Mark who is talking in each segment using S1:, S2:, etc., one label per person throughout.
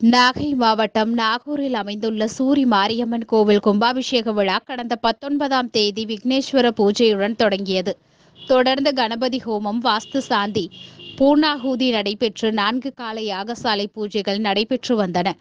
S1: நாகை மாவட்டம் நாகூரில் அமைந்துள்ள சூரி மாரியம்மன் கோவில் கும்பாபிஷேக விழா கடந்த பத்தொன்பதாம் தேதி விக்னேஸ்வர பூஜையுடன் தொடங்கியது. தொடர்ந்து கணபதி ஹோமம் வாஸ்து சாந்தி பூர்ணாகூதி நடைபெற்று நான்கு கால யாகசாலை பூஜைகள் நடைபெற்று வந்தன.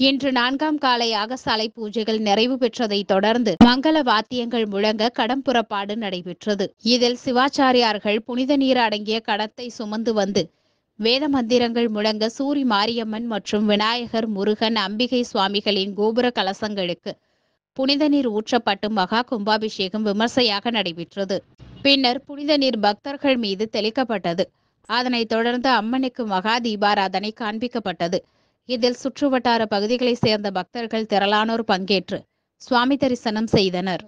S1: இன்று நான்காம் கால யாகசாலை பூஜைகள் நிறைவு பெற்றதை தொடர்ந்து மங்கள வாத்தியங்கள் முழங்க கடம் புறப்பாடு நடைபெற்றது. இதில் சிவாச்சாரியார்கள் புனித நீர் அடங்கிய கடத்தை சுமந்து வந்து வேத மந்திரங்கள் முழங்க சூரி மாரியம்மன் மற்றும் விநாயகர் முருகன் அம்பிகை சுவாமிகளின் கோபுர கலசங்களுக்கு புனித நீர் ஊற்றப்பட்டு மகா கும்பாபிஷேகம் விமர்சையாக நடைபெற்றது. பின்னர் புனித நீர் பக்தர்கள் மீது தெளிக்கப்பட்டது. அதனைத் தொடர்ந்து அம்மனுக்கு மகா தீபாராதனை காண்பிக்கப்பட்டது. இதில் சுற்றுவட்டார பகுதிகளைச் சேர்ந்த பக்தர்கள் திரளானோர் பங்கேற்று சுவாமி தரிசனம் செய்தனர்.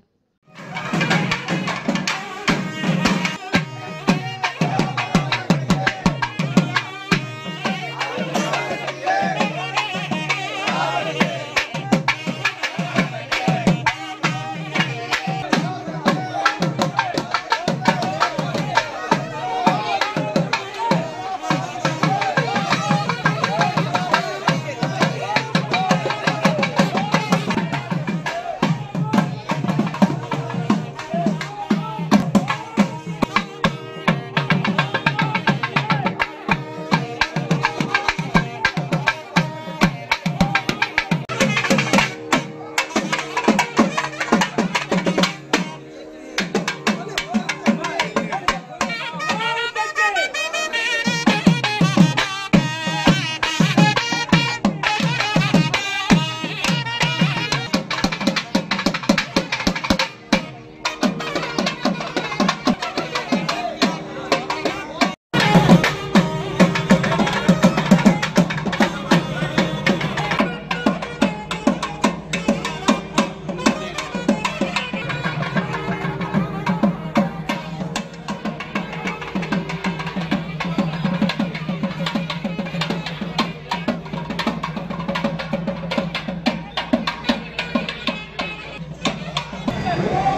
S1: Yeah.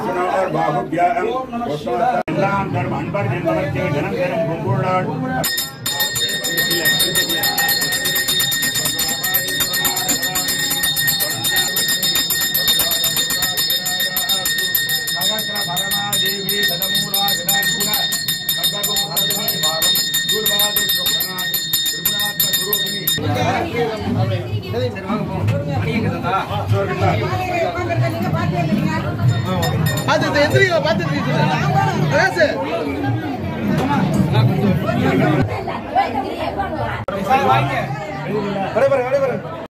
S2: सनोहर बाहुभ्याम धर्मांबर जन्म जन्म जन्म பார்த்துட்டு எந்திரிங்க பார்த்துட்டு பேசு வரைபரம் வரைபரம்